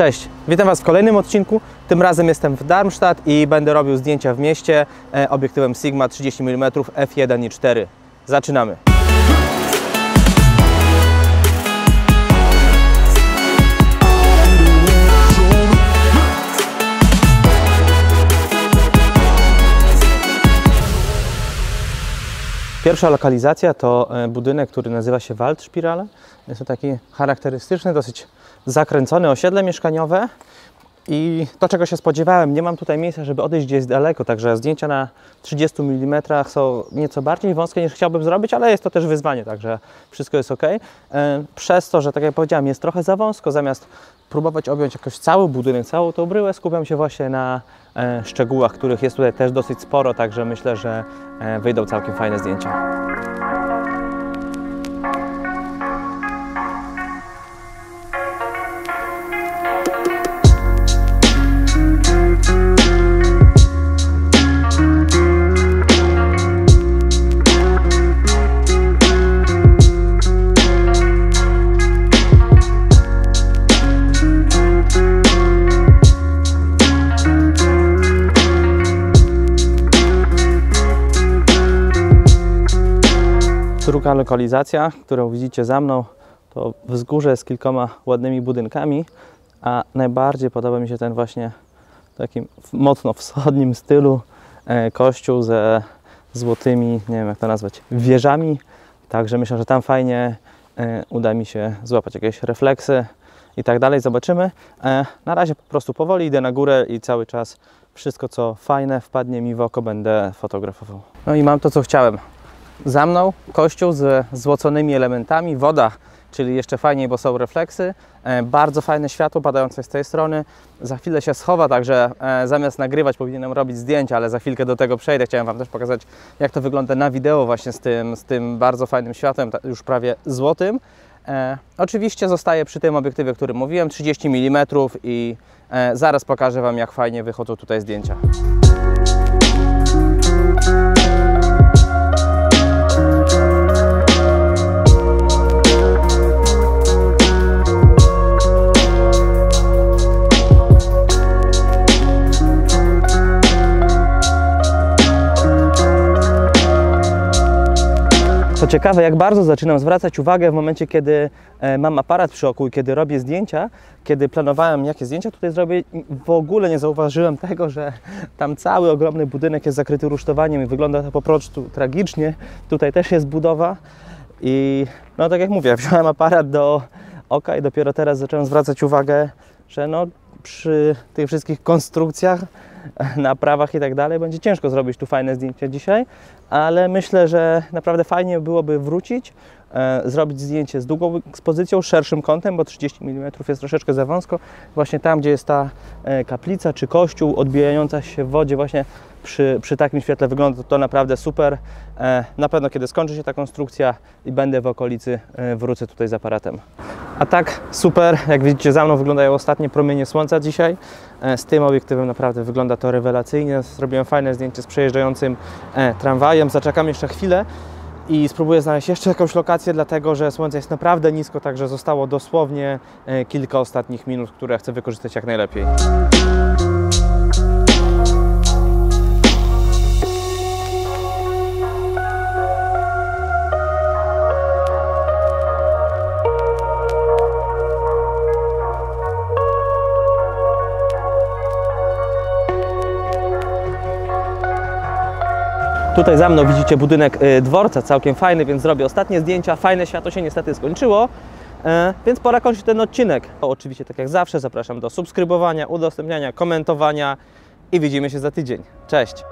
Cześć, witam Was w kolejnym odcinku. Tym razem jestem w Darmstadt i będę robił zdjęcia w mieście e, obiektywem Sigma 30 mm f1 i 4. Zaczynamy. Pierwsza lokalizacja to e, budynek, który nazywa się Waldspirale. Jest to taki charakterystyczny, dosyć zakręcone osiedle mieszkaniowe. I to, czego się spodziewałem, nie mam tutaj miejsca, żeby odejść gdzieś daleko, także zdjęcia na 30 mm są nieco bardziej wąskie niż chciałbym zrobić, ale jest to też wyzwanie, także wszystko jest ok. E, Przez to, że tak jak powiedziałem, jest trochę za wąsko, zamiast próbować objąć jakoś cały budynek, całą tą bryłę, skupiam się właśnie na e, szczegółach, których jest tutaj też dosyć sporo, także myślę, że e, wyjdą całkiem fajne zdjęcia. Druga lokalizacja, którą widzicie za mną, to wzgórze z kilkoma ładnymi budynkami, a najbardziej podoba mi się ten właśnie takim mocno wschodnim stylu e, kościół ze złotymi, nie wiem jak to nazwać, wieżami. Także myślę, że tam fajnie e, uda mi się złapać jakieś refleksy i tak dalej. Zobaczymy. E, Na razie po prostu powoli idę na górę i cały czas wszystko co fajne wpadnie mi w oko będę fotografował. No i mam to co chciałem. Za mną kościół z złoconymi elementami, woda, czyli jeszcze fajniej, bo są refleksy. E, bardzo fajne światło padające z tej strony. Za chwilę się schowa, także e, zamiast nagrywać powinienem robić zdjęcia, ale za chwilkę do tego przejdę. Chciałem Wam też pokazać, jak to wygląda na wideo właśnie z tym, z tym bardzo fajnym światłem, już prawie złotym. E, oczywiście zostaję przy tym obiektywie, o którym mówiłem, 30 mm i e, zaraz pokażę Wam, jak fajnie wychodzą tutaj zdjęcia. Co ciekawe, jak bardzo zaczynam zwracać uwagę w momencie, kiedy e, mam aparat przy oku i kiedy robię zdjęcia, kiedy planowałem, jakie zdjęcia tutaj zrobię, w ogóle nie zauważyłem tego, że tam cały ogromny budynek jest zakryty rusztowaniem i wygląda to po prostu tragicznie. Tutaj też jest budowa i no tak jak mówię, wziąłem aparat do oka i dopiero teraz zacząłem zwracać uwagę, że no przy tych wszystkich konstrukcjach, naprawach i tak dalej będzie ciężko zrobić tu fajne zdjęcia dzisiaj, ale myślę, że naprawdę fajnie byłoby wrócić, e, zrobić zdjęcie z długą ekspozycją, szerszym kątem, bo 30 mm jest troszeczkę za wąsko. Właśnie tam, gdzie jest ta e, kaplica czy kościół odbijająca się w wodzie, właśnie przy, przy takim świetle wygląda to naprawdę super. E, na pewno, kiedy skończy się ta konstrukcja i będę w okolicy, e, wrócę tutaj z aparatem. A tak super, jak widzicie za mną wyglądają ostatnie promienie słońca dzisiaj. E, Z tym obiektywem naprawdę wygląda to rewelacyjnie. Zrobiłem fajne zdjęcie z przejeżdżającym e, tramwajem. Zaczekam jeszcze chwilę i spróbuję znaleźć jeszcze jakąś lokację, dlatego że słońce jest naprawdę nisko, także zostało dosłownie e, kilka ostatnich minut, które chcę wykorzystać jak najlepiej. Tutaj za mną widzicie budynek y, dworca, całkiem fajny, więc zrobię ostatnie zdjęcia. Fajne światło się niestety skończyło, e, więc pora kończyć ten odcinek. Oczywiście, tak jak zawsze, zapraszam do subskrybowania, udostępniania, komentowania i widzimy się za tydzień. Cześć!